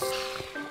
Música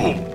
Boom!